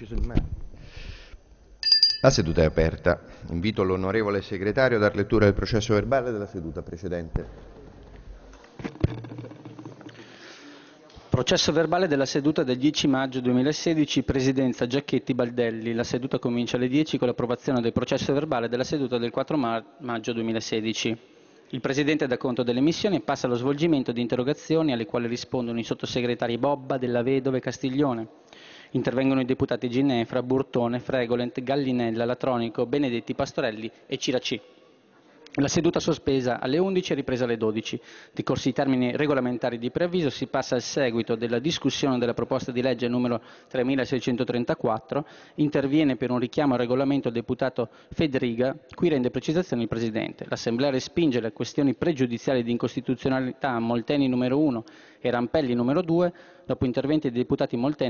sceso in mano. La seduta è aperta. Invito l'onorevole segretario a dar lettura del processo verbale della seduta precedente. Processo verbale della seduta del 10 maggio 2016, Presidenza Giacchetti Baldelli. La seduta comincia alle 10 con l'approvazione del processo verbale della seduta del 4 maggio 2016. Il Presidente dà conto delle missioni e passa allo svolgimento di interrogazioni alle quali rispondono i sottosegretari Bobba, Della Vedova e Castiglione. Intervengono i deputati Ginefra, Burtone, Fregolent, Gallinella, Latronico, Benedetti, Pastorelli e Ciraci. La seduta sospesa alle 11 è ripresa alle 12. Decorsi i termini regolamentari di preavviso si passa al seguito della discussione della proposta di legge numero 3634. Interviene per un richiamo al regolamento il deputato Federiga, cui rende precisazioni il Presidente. L'Assemblea respinge le questioni pregiudiziali di incostituzionalità Molteni numero 1 e Rampelli numero 2 dopo interventi dei deputati Molteni